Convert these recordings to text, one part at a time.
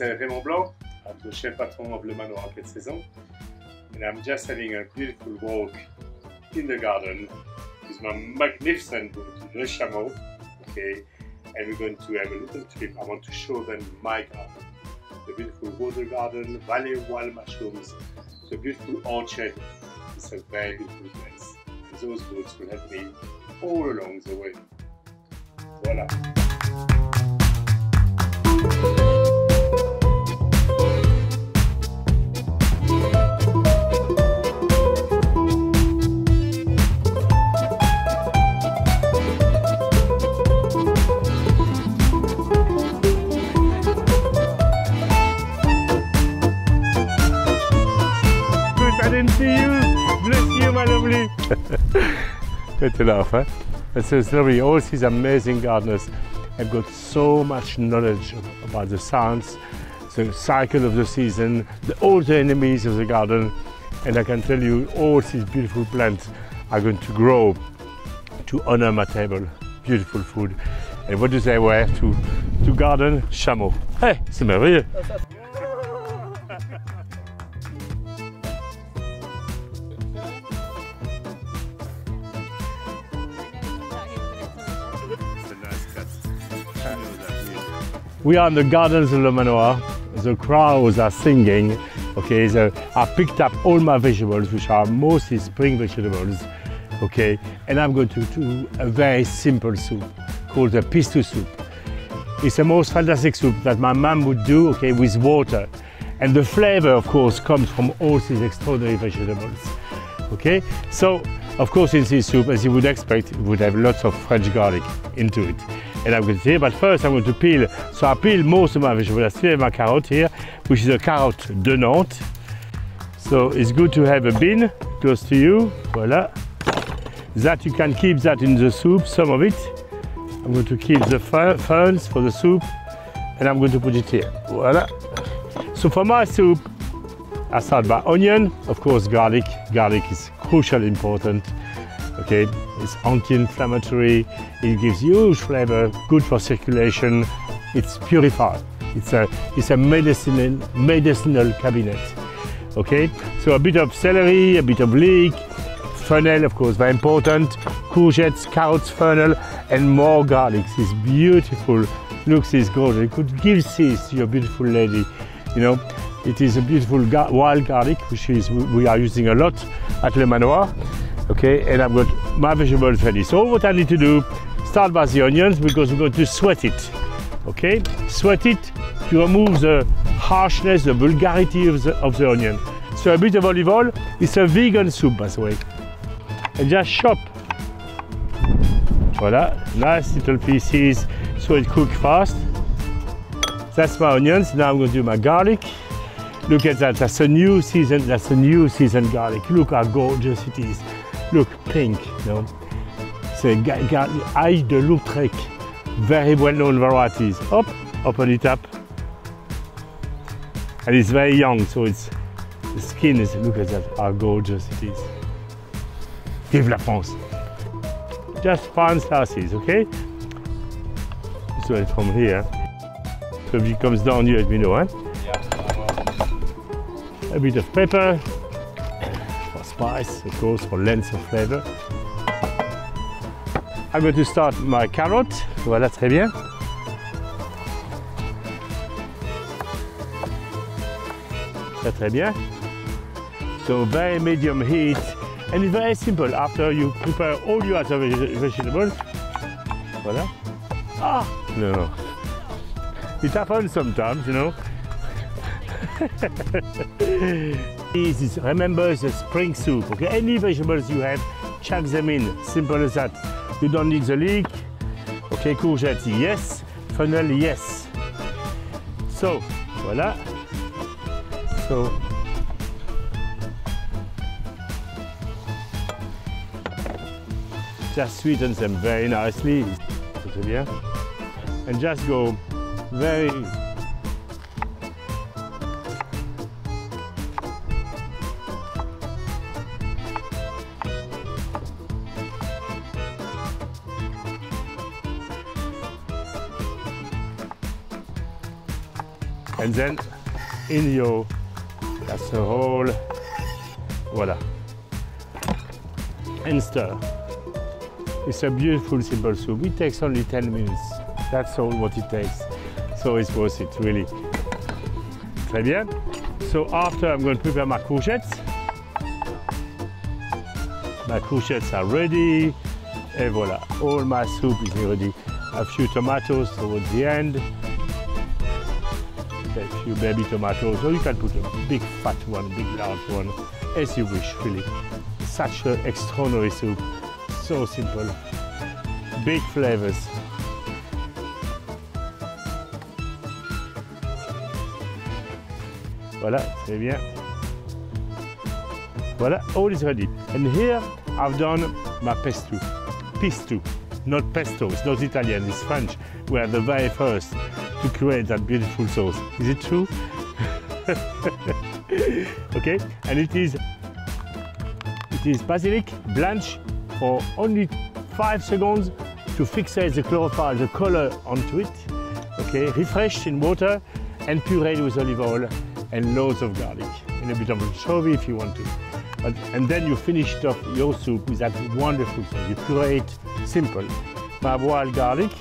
Raymond Blanc. I'm the chef patron of Le Manoir Quat'Saisons. And I'm just having a beautiful walk in the garden with my magnificent Le Chameau. Okay, and we're going to have a little trip. I want to show them my garden. The beautiful water garden, valley wild mushrooms, the beautiful orchard. It's a very beautiful place. And those boats will help me all along the way. Voilà. Good enough, huh? It's just lovely. All these amazing gardeners have got so much knowledge about the science, the cycle of the season, the, all the enemies of the garden. And I can tell you, all these beautiful plants are going to grow to honor my table. Beautiful food. And what do they wear to, to garden? Chameau. Hey, c'est merveilleux. We are in the gardens of Le Manoir. The crows are singing. Okay, so I picked up all my vegetables, which are mostly spring vegetables. Okay, and I'm going to do a very simple soup called a pistou soup. It's the most fantastic soup that my mom would do, okay, with water. And the flavor, of course, comes from all these extraordinary vegetables. Okay, so of course in this soup, as you would expect, it would have lots of French garlic into it. And I'm going to say, but first I'm going to peel. So I peel most of my vegetables. I still have my carrot here, which is a carrot de Nantes. So it's good to have a bin close to you. Voila. That you can keep that in the soup, some of it. I'm going to keep the fer- ferns for the soup, and I'm going to put it here. Voila. So for my soup, I start by onion, of course garlic. Garlic is crucial important. It's anti-inflammatory. It gives huge flavor, good for circulation. It's purified. It's a it's a medicinal medicinal cabinet. Okay, so a bit of celery, a bit of leek, fennel, of course, very important. Courgettes, carrots, fennel, and more garlic. This beautiful looks is gorgeous. You could give this to your beautiful lady. You know, it is a beautiful gar wild garlic, which is we are using a lot at Le Manoir. Okay, and I've got my vegetables ready. So what I need to do, start by the onions because we're going to sweat it. Okay, sweat it to remove the harshness, the vulgarity of the, of the onion. So a bit of olive oil. It's a vegan soup, by the way. And just chop. Voila, nice little pieces so it cook fast. That's my onions. Now I'm to do my garlic. Look at that. That's a new season. That's a new season garlic. Look how gorgeous it is. Look, pink. You know. Ga- ga- de Lautrec. Very well-known varieties. Hop, open it up. And it's very young, so it's the skin is. Look at that. How gorgeous it is. Vive la France. Just fine slices, okay? So it's from here. So if it comes down, you let me know, eh? a bit of pepper spice, of course, for length of flavor. I'm going to start my carrot. Voilà, très bien. Très très bien. So very medium heat, and it's very simple. After you prepare all your other vegetables, voilà. Ah, no. It happens sometimes, you know. This is, remember the spring soup, okay? Any vegetables you have, chuck them in, simple as that. You don't need the leek. Okay, courgette, yes. Fennel, yes. So, voilà. So, just sweeten them very nicely. Très bien. And just go very And then in your casserole, voila. And stir. It's a beautiful simple soup. It takes only 10 minutes. That's all what it takes. So it's worth it, really. Très bien. So after I'm going to prepare my courgettes. My courgettes are ready. And voila, all my soup is ready. A few tomatoes towards the end. A few baby tomatoes, or you can put a big fat one, big large one, as you wish, really. Such an extraordinary soup, so simple. Big flavors. Voilà, très bien. Voilà, all is ready. And here I've done my pistou. Pistou, not pesto, it's not Italian, it's French. We are the very first to create that beautiful sauce. Is it true? okay, and it is it is basilic blanch for only five seconds to fixate the chlorophyll, the color onto it. Okay, refreshed in water and pureed with olive oil and loads of garlic and a bit of anchovy if you want to. But, and then you finish off your soup with that wonderful sauce. You puree it simple. Wild garlic.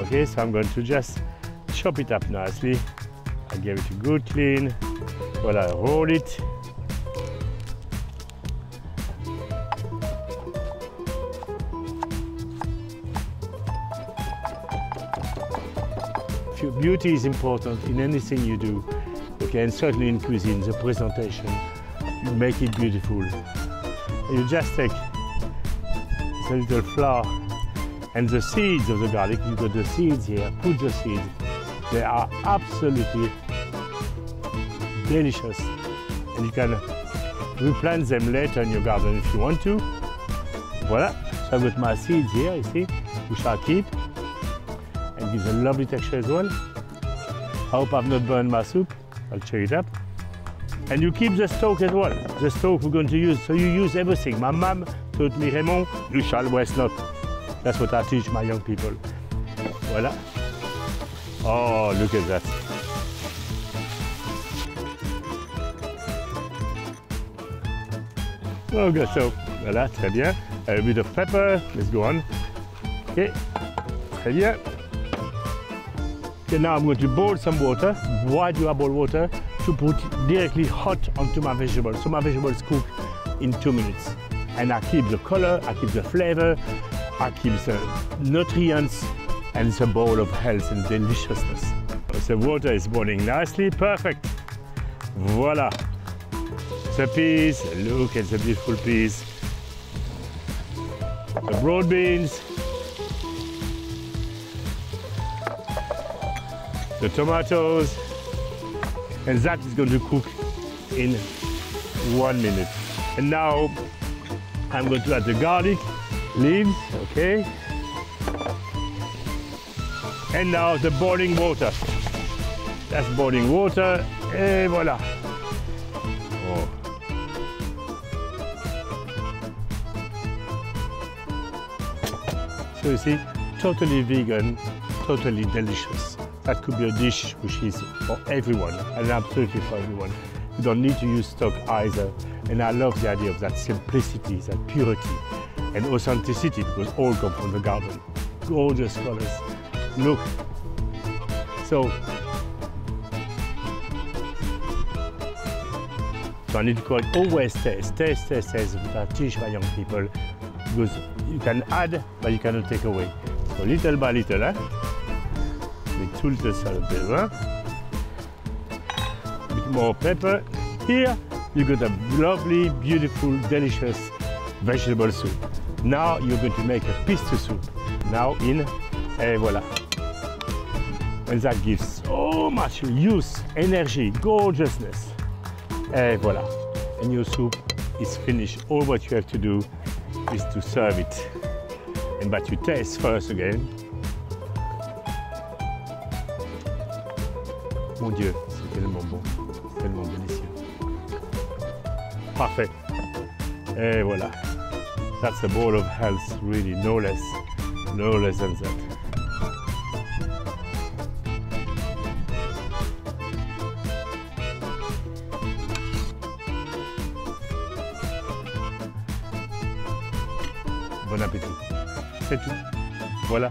Okay, so I'm going to just chop it up nicely. I give it a good clean. While I roll it. Beauty is important in anything you do. Okay, and certainly in cuisine, the presentation you make it beautiful. You just take the little flour and the seeds of the garlic, you got the seeds here, put the seeds. They are absolutely delicious. And you can replant them later in your garden if you want to. Voila, so I've got my seeds here, you see, which I keep. And gives a lovely texture as well. I hope I've not burned my soup. I'll check it up. And you keep the stalk as well. The stalk we're going to use. So you use everything. My mom taught me, Raymond, you shall waste not. That's what I teach my young people. Voila. Oh, look at that. Okay, so voilà, très bien. A bit of pepper, let's go on. Okay, très bien. Okay, now I'm going to boil some water. Why do I boil water? To put directly hot onto my vegetables. So my vegetables cook in two minutes. And I keep the color, I keep the flavor, I keep the nutrients, and it's a bowl of health and deliciousness. The water is boiling nicely, perfect. Voila. The peas, look at the beautiful peas. The broad beans. The tomatoes. And that is going to cook in one minute. And now I'm going to add the garlic leaves, okay? And now the boiling water. That's boiling water, et voilà. Oh. So you see, totally vegan, totally delicious. That could be a dish which is for everyone, and absolutely for everyone. You don't need to use stock either. And I love the idea of that simplicity, that purity, and authenticity, because all come from the garden. Gorgeous colors. Look. So, so I need to call it always taste, taste, taste, but I teach my young people, because you can add, but you cannot take away. So little by little, eh? With tout le salt pepper. A bit more pepper. Here, you got a lovely, beautiful, delicious vegetable soup. Now you're going to make a pistou soup. Now in, et voilà. And that gives so much use, energy, gorgeousness. Et voilà. And your soup is finished. All what you have to do is to serve it. And but you taste first again. Mon Dieu, c'est tellement bon, tellement délicieux. Parfait. Et voilà. That's a bowl of health, really, no less, no less than that. Bon appétit. C'est tout. Voilà.